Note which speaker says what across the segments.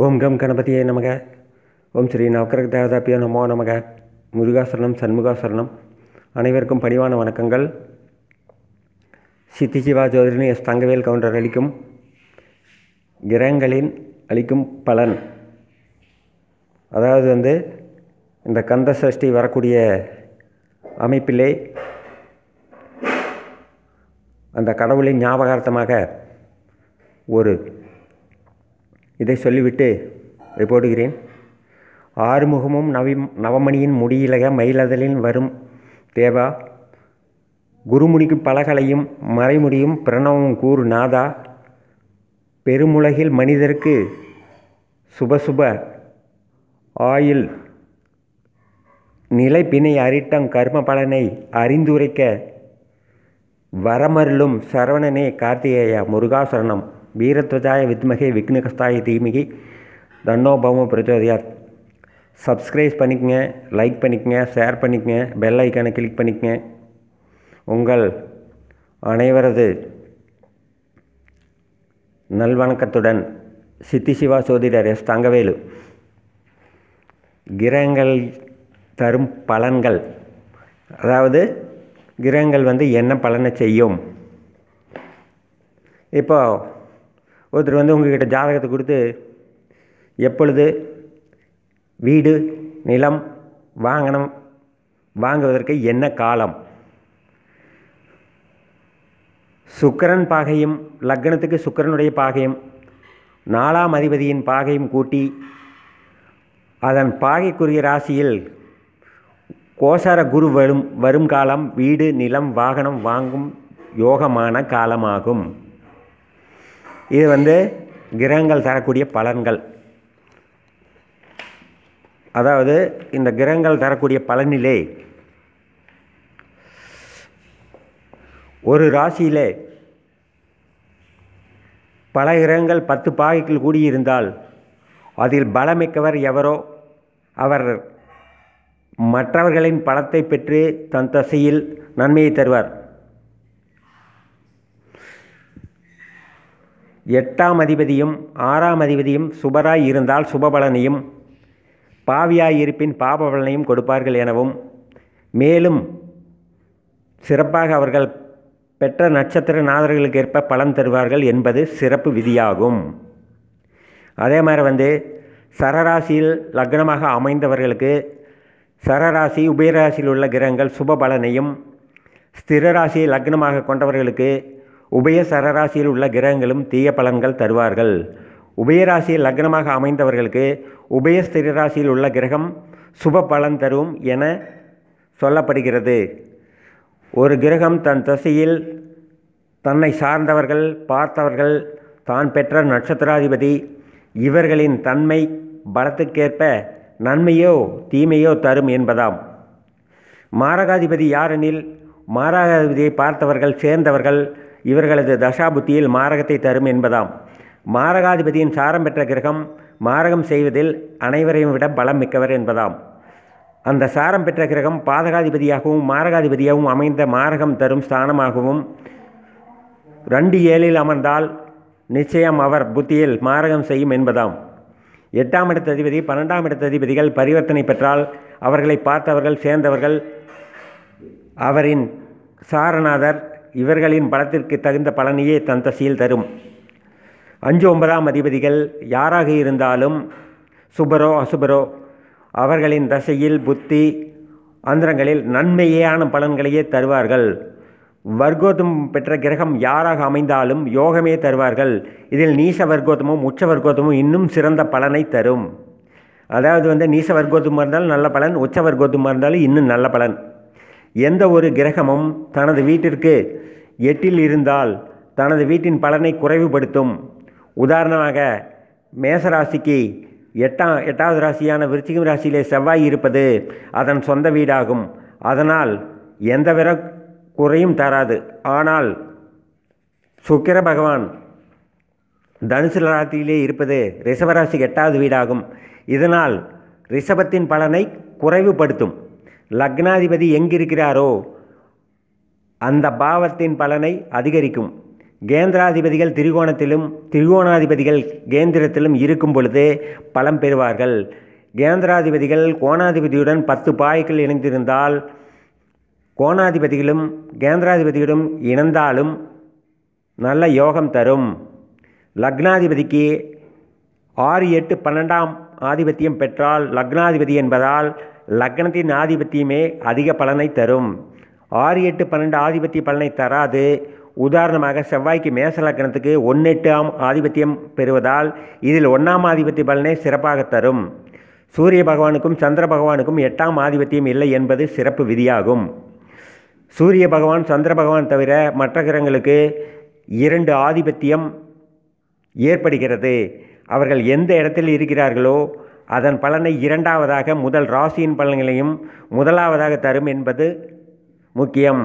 Speaker 1: ஓம் come கணபதியே நமக. ஓம் ஸ்ரீ நவக்கிரக தேவதாப்பியோ நமோ நமக. முருகாசரணம் சண்முகாசரணம். அனைவருக்கும் பணிவான வணக்கங்கள். சித்தி சிவா ஜோதிடனி எஸ் தங்கவேல் கவுண்டர் அளிக்கும் கிரகங்களின் அளிக்கும் பலன். அதாவது வந்து இந்த கந்த சஷ்டி வரக்கூடிய அமைப்பிலே அந்த கடவுளின் ஞாபகார்த்தமாக ஒரு இதை சொல்லிவிட்டு போடுகிறேன் ஆறுமுகமும் நவி நவமணியின் முடியிலக மயிலதலின் வரும் தேவா குருமுனிக்கு பலகலையும் மறைமுடியும் பிரணவம் கூறு நாதா பெருமுலகில் மனிதருக்கு சுபசுப ஆயில் நிலைப்பினை அரிட்டம் கர்ம பலனை அறிந்துரைக்க வரமருளும் சரவணனே கார்த்திகேயா முருகாசரணம். வீரத்வஜாய வித்மகே விக்னகஸ்தாய தீமிகி தன்னோ பௌம பிரச்சோதயாத். சப்ஸ்கிரைப் பண்ணிக்கங்க லைக் பண்ணிக்கங்க ஷேர் பண்ணிக்கங்க பெல் ஐக்கானை கிளிக் பண்ணிக்கங்க. உங்கள் அனைவரது நல்வணக்கத்துடன் சித்தி சிவா சோதிடர் எஸ். தங்கவேலு. கிரகங்கள் தரும் பலன்கள். அதாவது கிரகங்கள் வந்து என்ன பலனை செய்யும்? இப்போது ஒருத்தர் வந்து உங்கள்கிட்ட ஜாதகத்தை கொடுத்து எப்பொழுது வீடு நிலம் வாங்கணும் வாங்குவதற்கு என்ன காலம்? சுக்கரன் பாகையும் லக்னத்துக்கு சுக்கரனுடைய பாகையும் நாலாம் அதிபதியின் பாகையும் கூட்டி அதன் பாகைக்குரிய ராசியில் கோசார குரு வரும் வரும் காலம் வீடு நிலம் வாகனம் வாங்கும் யோகமான காலமாகும். இது வந்து கிரகங்கள் தரக்கூடிய பலன்கள். அதாவது இந்த கிரகங்கள் தரக்கூடிய பலனிலே ஒரு ராசியிலே பல கிரகங்கள் பத்து பாகைக்குள் கூடியிருந்தால் அதில் பலமிக்கவர் எவரோ அவர் மற்றவர்களின் பலத்தை பெற்று தன் தசையில் நன்மையை தருவார். எட்டாம் அதிபதியும் ஆறாம் அதிபதியும் சுபராய் இருந்தால் சுபபலனையும் பாவியாய் இருப்பின் பாப பலனையும் கொடுப்பார்கள் எனவும் மேலும் சிறப்பாக அவர்கள் பெற்ற நட்சத்திர நாதர்களுக்கு ஏற்ப பலன் தருவார்கள் என்பது சிறப்பு விதியாகும். அதே மாதிரி வந்து சரராசியில் லக்னமாக அமைந்தவர்களுக்கு சரராசி உபயராசியில் உள்ள கிரகங்கள் சுப பலனையும் ஸ்திரராசியை லக்னமாக கொண்டவர்களுக்கு உபய சரராசியில் உள்ள கிரகங்களும் தீய பலன்கள் தருவார்கள். உபயராசியில் லக்னமாக அமைந்தவர்களுக்கு உபய ஸ்திரராசியில் உள்ள கிரகம் சுப பலன் தரும் என சொல்லப்படுகிறது. ஒரு கிரகம் தன் தசையில் தன்னை சார்ந்தவர்கள் பார்த்தவர்கள் தான் பெற்ற நட்சத்திராதிபதி இவர்களின் தன்மை பலத்துக்கேற்ப நன்மையோ தீமையோ தரும் என்பதாம். மாரகாதிபதி யாரெனில் மாரகாதிபதியை பார்த்தவர்கள் சேர்ந்தவர்கள் இவர்களது தசாபுத்தியில் மாரகத்தை தரும் என்பதாம். மாரகாதிபதியின் சாரம் பெற்ற கிரகம் மாரகம் செய்வதில் அனைவரையும் விட பலம் மிக்கவர் என்பதாம். அந்த சாரம் பெற்ற கிரகம் பாதகாதிபதியாகவும் மாரகாதிபதியாகவும் அமைந்த மாரகம் தரும் ஸ்தானமாகவும் ரெண்டு ஏழில் அமர்ந்தால் நிச்சயம் அவர் புத்தியில் மாரகம் செய்யும் என்பதாம். எட்டாம் இடத்த அதிபதி பன்னெண்டாம் இடத்த அதிபதிகள் பரிவர்த்தனை பெற்றால் அவர்களை பார்த்தவர்கள் சேர்ந்தவர்கள் அவரின் சாரநாதர் இவர்களின் பலத்திற்கு தகுந்த பலனையே தன் தசையில் தரும். அஞ்சு ஒன்பதாம் அதிபதிகள் யாராக இருந்தாலும் சுபரோ அசுபரோ அவர்களின் தசையில் புத்தி அந்தரங்களில் நன்மையான பலன்களையே தருவார்கள். வர்க்கோத்தம் பெற்ற கிரகம் யாராக அமைந்தாலும் யோகமே தருவார்கள். இதில் நீச வர்க்கோத்தமும் உச்ச வர்க்கோத்தமும் இன்னும் சிறந்த பலனை தரும். அதாவது வந்து நீச வர்க்கோத்தமாக இருந்தாலும் நல்ல பலன் உச்ச வர்க்கோத்தமாக இருந்தாலும் இன்னும் நல்ல பலன். எந்த ஒரு கிரகமும் தனது வீட்டிற்கு எட்டில் இருந்தால் தனது வீட்டின் பலனை குறைவுபடுத்தும். உதாரணமாக மேசராசிக்கு எட்டாம் எட்டாவது ராசியான விருச்சிகம் ராசியிலே செவ்வாய் இருப்பது அதன் சொந்த வீடாகும். அதனால் எந்த வித குறையும் தராது. ஆனால் சுக்கிர பகவான் தனுசு ராசியிலே இருப்பது ரிஷபராசிக்கு எட்டாவது வீடாகும். இதனால் ரிஷபத்தின் பலனை குறைவுபடுத்தும். லக்னாதிபதி எங்கிருக்கிறாரோ அந்த பாவத்தின் பலனை அதிகரிக்கும். கேந்திராதிபதிகள் திரிகோணத்திலும் திரிகோணாதிபதிகள் கேந்திரத்திலும் இருக்கும் பொழுது பலம் பெறுவார்கள். கேந்திராதிபதிகள் கோணாதிபதியுடன் பத்து பாய்கள் இணைந்திருந்தால் கோணாதிபதிகளும் கேந்திராதிபதியுடன் இணைந்தாலும் நல்ல யோகம் தரும். லக்னாதிபதிக்கு ஆறு எட்டு பன்னெண்டாம் ஆதிபத்தியம் பெற்றால் லக்னாதிபதி என்பதால் லக்னத்தின் ஆதிபத்தியமே அதிக பலனை தரும். ஆறு எட்டு பன்னெண்டு ஆதிபத்திய பலனை தராது. உதாரணமாக செவ்வாய்க்கு மேச லக்னத்துக்கு ஒன்னெட்டாம் ஆதிபத்தியம் பெறுவதால் இதில் ஒன்றாம் ஆதிபத்திய பலனை சிறப்பாக தரும். சூரிய பகவானுக்கும் சந்திர பகவானுக்கும் எட்டாம் ஆதிபத்தியம் இல்லை என்பது சிறப்பு விதியாகும். சூரிய பகவான் சந்திர பகவான் தவிர மற்ற கிரகங்களுக்கு இரண்டு ஆதிபத்தியம் ஏற்படுகிறது. அவர்கள் எந்த இடத்தில் இருக்கிறார்களோ அதன் பலனை இரண்டாவதாக முதல் ராசியின் பலன்களையும் முதலாவதாக தரும் என்பது முக்கியம்.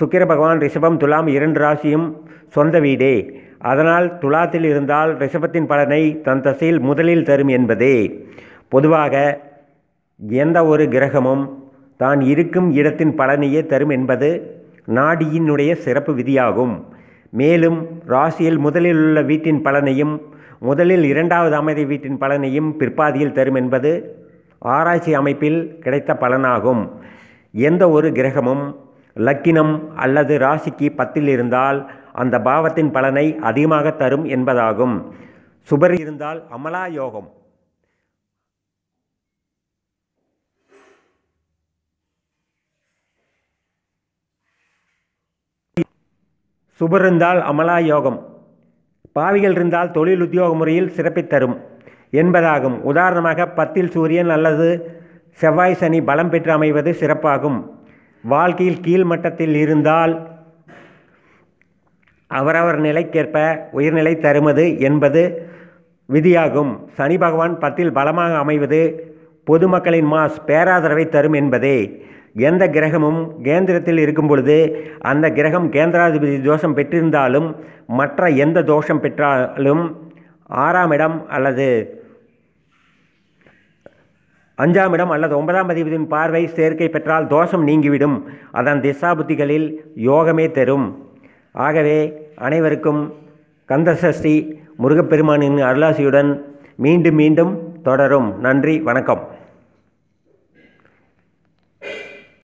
Speaker 1: சுக்கிர பகவான் ரிஷபம் துலாம் இரண்டு ராசியும் சொந்த வீடே. அதனால் துலாத்தில் இருந்தால் ரிஷபத்தின் பலனை தன் தசையில் முதலில் தரும் என்பதே. பொதுவாக எந்த ஒரு கிரகமும் தான் இருக்கும் இடத்தின் பலனையே தரும் என்பது நாடியினுடைய சிறப்பு விதியாகும். மேலும் ராசியில் முதலில் உள்ள வீட்டின் பலனையும் முதலில் இரண்டாவது அமைதி வீட்டின் பலனையும் பிற்பாதியில் தரும் என்பது ஆராய்ச்சி அமைப்பில் கிடைத்த பலனாகும். எந்த ஒரு கிரகமும் லக்கினம் அல்லது ராசிக்கு பத்தில் இருந்தால் அந்த பாவத்தின் பலனை அதிகமாக தரும் என்பதாகும். சுபர் இருந்தால் அமலா யோகம். சுபர் இருந்தால் அமலா யோகம். பாவிகள் இருந்தால் தொழில் உத்தியோக முறையில் சிறப்பை தரும் என்பதாகும். உதாரணமாக பத்தில் சூரியன் அல்லது செவ்வாய் சனி பலம் பெற்று அமைவது சிறப்பாகும். வாழ்க்கையில் கீழ் மட்டத்தில் இருந்தால் அவரவர் நிலைக்கேற்ப உயர்நிலை தருவது என்பது விதியாகும். சனி பகவான் பத்தில் பலமாக அமைவது பொதுமக்களின் மாஸ் பேராதரவை தரும் என்பதே. எந்த கிரகமும் கேந்திரத்தில் இருக்கும் பொழுது அந்த கிரகம் கேந்திராதிபதி தோஷம் பெற்றிருந்தாலும் மற்ற எந்த தோஷம் பெற்றாலும் ஆறாம் இடம் அல்லது அஞ்சாம் இடம் அல்லது ஒன்பதாம் அதிபதியின் பார்வை சேர்க்கை பெற்றால் தோஷம் நீங்கிவிடும். அதன் திசாபுத்திகளில் யோகமே தரும். ஆகவே அனைவருக்கும் கந்தசஷ்டி முருகப்பெருமானின் அருளாசியுடன் மீண்டும் மீண்டும் தொடரும். நன்றி வணக்கம்.